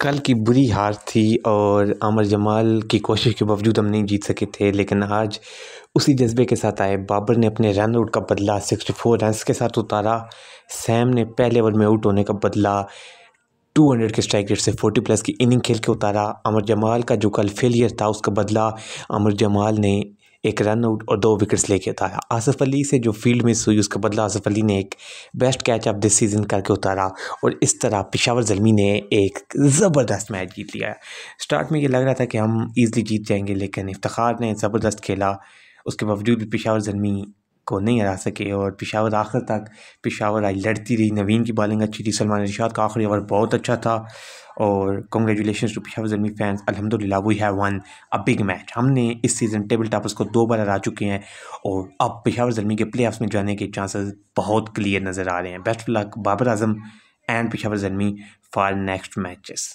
कल की बुरी हार थी और अमर जमाल की कोशिश के बावजूद हम नहीं जीत सके थे, लेकिन आज उसी जज्बे के साथ आए। बाबर ने अपने रन आउट का बदला 64 रन के साथ उतारा। सैम ने पहले ओवर में आउट होने का बदला 200 के स्ट्राइक रेट से 40 प्लस की इनिंग खेल के उतारा। अमर जमाल का जो कल फेलियर था, उसका बदला अमर जमाल ने एक रन आउट और दो विकेट्स लेके उतारा। आसफ अली से जो फ़ील्ड मिस हुई, उसका बदला आसफ अली ने एक best catch of this season करके उतारा और इस तरह पिशावर जलमी ने एक ज़बरदस्त मैच जीत लिया। स्टार्ट में ये लग रहा था कि हम ईज़िली जीत जाएँगे, लेकिन इफ्तार ने ज़बरदस्त खेला। उसके बावजूद भी पिशावर जलमी को नहीं हरा सके। और पिशावर आखिर तक पिशावर आई लड़ती रही। नवीन की बॉलिंग अच्छी थी, सलमान रिशाद का आखिरी ओवर बहुत अच्छा था। और कॉन्ग्रेचुलेशन टू पिशावर जमी फैंस अल्हम्दुलिल्लाह we have won a big match हमने इस सीज़न टेबल टॉपर्स को दो बार हरा चुके हैं। और अब पिशावर जमी के प्ले में जाने के चांसेस बहुत क्लियर नज़र आ रहे हैं। Best luck Babar Azam and Peshawar Zalmi for next matches